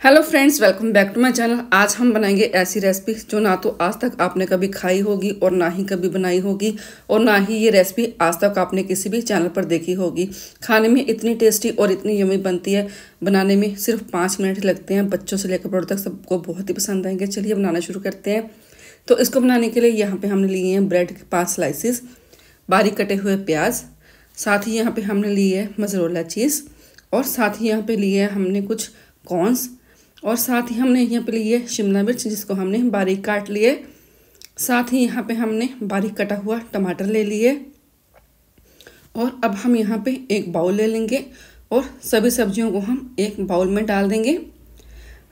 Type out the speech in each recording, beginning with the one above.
Hello friends welcome back to my channel आज हम बनाएँगे ऐसी रेसिपी जो ना तो आज तक आपने कभी खाई होगी और ना ही कभी बनाई होगी और ना ही ये रेसिपी आज तक आपने किसी भी चैनल पर देखी होगी। खाने में इतनी टेस्टी और इतनी यमी बनती है। बनाने में सिर्फ़ पाँच मिनट लगते हैं। बच्चों से लेकर बड़ों तक सबको बहुत ही पसंद आएँगे। चलिए बनाना शुरू करते हैं। तो इसको बनाने के लिए यहाँ पर हमने लिए हैं ब्रेड के पाँच स्लाइसिस बारीक कटे हुए प्याज, साथ ही यहाँ पर हमने लिए है मजरोला चीज़ और साथ ही यहाँ पर लिए हमने कुछ कॉर्नस और साथ ही हमने यहाँ पे लिए शिमला मिर्च, जिसको हमने बारीक काट लिए। साथ ही यहाँ पे हमने बारीक कटा हुआ टमाटर ले लिए। और अब हम यहाँ पे एक बाउल ले लेंगे और सभी सब्जियों को हम एक बाउल में डाल देंगे।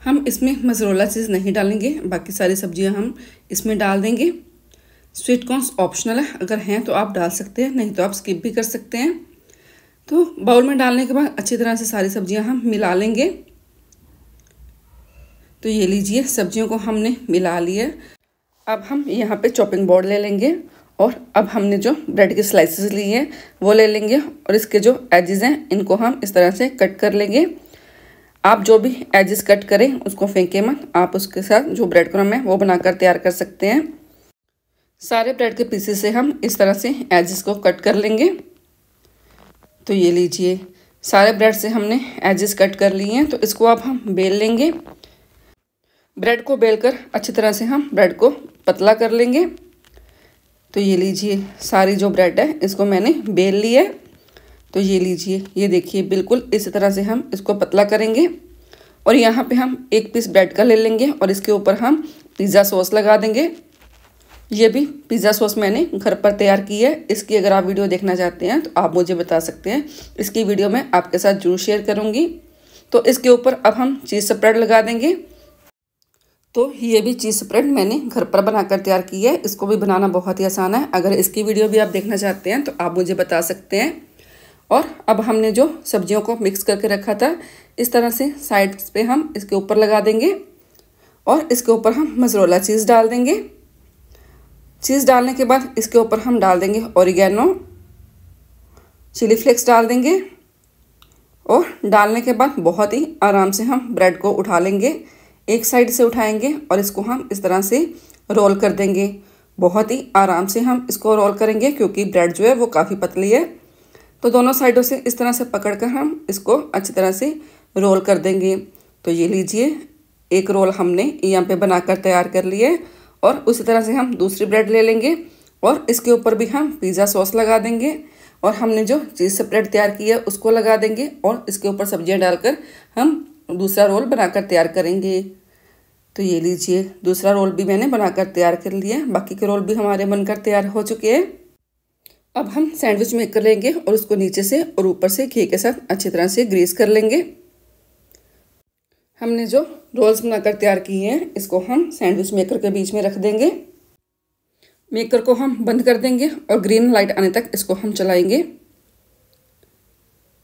हम इसमें मसरोला चीज़ नहीं डालेंगे, बाकी सारी सब्ज़ियाँ हम इसमें डाल देंगे। स्वीट कॉर्नस ऑप्शनल है, अगर हैं तो आप डाल सकते हैं, नहीं तो आप स्किप भी कर सकते हैं। तो बाउल में डालने के बाद अच्छी तरह से सारी सब्ज़ियाँ हम मिला लेंगे। तो ये लीजिए, सब्जियों को हमने मिला लिया अब हम यहाँ पे चॉपिंग बोर्ड ले लेंगे और अब हमने जो ब्रेड के स्लाइसेस लिए हैं, वो ले लेंगे और इसके जो एजेस हैं, इनको हम इस तरह से कट कर लेंगे। आप जो भी एजेस कट करें, उसको फेंके मत। आप उसके साथ जो ब्रेड क्रम है, वो बनाकर तैयार कर सकते हैं। सारे ब्रेड के पीसेस से हम इस तरह से एजेस को कट कर लेंगे। तो ये लीजिए, सारे ब्रेड से हमने एजेस कट कर लिए हैं तो इसको अब हम बेल लेंगे। ब्रेड को बेलकर, अच्छी तरह से हम ब्रेड को पतला कर लेंगे। तो ये लीजिए सारी जो ब्रेड है, इसको मैंने बेल लिया है। तो ये लीजिए, ये देखिए बिल्कुल इस तरह से हम इसको पतला करेंगे। और यहाँ पे हम एक पीस ब्रेड का ले लेंगे और इसके ऊपर हम पिज़्ज़ा सॉस लगा देंगे। ये भी पिज़्ज़ा सॉस मैंने घर पर तैयार की है। इसकी अगर आप वीडियो देखना चाहते हैं तो आप मुझे बता सकते हैं। इसकी वीडियो मैं आपके साथ ज़रूर शेयर करूँगी। तो इसके ऊपर अब हम चीज़ स्प्रेड लगा देंगे। तो ये भी चीज़ स्प्रेड मैंने घर पर बनाकर तैयार की है। इसको भी बनाना बहुत ही आसान है। अगर इसकी वीडियो भी आप देखना चाहते हैं तो आप मुझे बता सकते हैं। और अब हमने जो सब्जियों को मिक्स करके रखा था, इस तरह से साइड्स पे हम इसके ऊपर लगा देंगे और इसके ऊपर हम मजरोला चीज़ डाल देंगे। चीज़ डालने के बाद इसके ऊपर हम डाल देंगे औरिगैनो चिली फ्लेक्स डाल देंगे। और डालने के बाद बहुत ही आराम से हम ब्रेड को उठा लेंगे। एक साइड से उठाएँगे और इसको हम इस तरह से रोल कर देंगे। बहुत ही आराम से हम इसको रोल करेंगे क्योंकि ब्रेड जो है वो काफ़ी पतली है। तो दोनों साइडों से इस तरह से पकड़ कर हम इसको अच्छी तरह से रोल कर देंगे। तो ये लीजिए, एक रोल हमने यहाँ पे बनाकर तैयार कर लिए और उसी तरह से हम दूसरी ब्रेड ले लेंगे और इसके ऊपर भी हम पिज़्ज़ा सॉस लगा देंगे और हमने जो चीज़ से ब्रेड तैयार की है उसको लगा देंगे और इसके ऊपर सब्ज़ियाँ डालकर हम दूसरा रोल बनाकर तैयार करेंगे। तो ये लीजिए, दूसरा रोल भी मैंने बनाकर तैयार कर लिया, बाकी के रोल भी हमारे बनकर तैयार हो चुके हैं। अब हम सैंडविच मेकर लेंगे और उसको नीचे से और ऊपर से घी के साथ अच्छी तरह से ग्रीस कर लेंगे। हमने जो रोल्स बनाकर तैयार किए हैं, इसको हम सैंडविच मेकर के बीच में रख देंगे। मेकर को हम बंद कर देंगे और ग्रीन लाइट आने तक इसको हम चलाएँगे।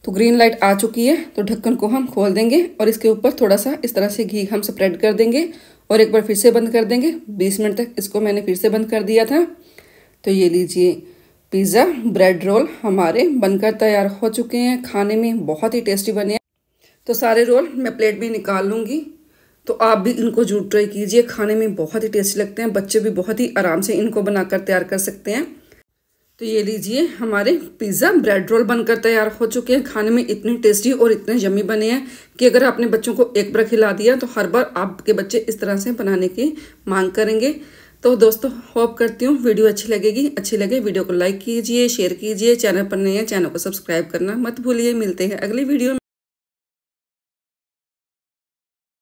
तो ग्रीन लाइट आ चुकी है तो ढक्कन को हम खोल देंगे और इसके ऊपर थोड़ा सा इस तरह से घी हम स्प्रेड कर देंगे और एक बार फिर से बंद कर देंगे। बीस मिनट तक इसको मैंने फिर से बंद कर दिया था। तो ये लीजिए पिज़्ज़ा ब्रेड रोल हमारे बनकर तैयार हो चुके हैं। खाने में बहुत ही टेस्टी बने हैं। तो सारे रोल मैं प्लेट में निकाल लूँगी। तो आप भी इनको ज़रूर ट्राई कीजिए, खाने में बहुत ही टेस्टी लगते हैं। बच्चे भी बहुत ही आराम से इनको बनाकर तैयार कर सकते हैं। तो ये लीजिए, हमारे पिज़्ज़ा ब्रेड रोल बनकर तैयार हो चुके हैं। खाने में इतने टेस्टी और इतने जमी बने हैं कि अगर आपने बच्चों को एक बार खिला दिया तो हर बार आपके बच्चे इस तरह से बनाने की मांग करेंगे। तो दोस्तों होप करती हूँ वीडियो अच्छी लगेगी। अच्छी लगे वीडियो को लाइक कीजिए शेयर कीजिए चैनल पर नए हैं चैनल को सब्सक्राइब करना मत भूलिए। मिलते हैं अगली वीडियो में।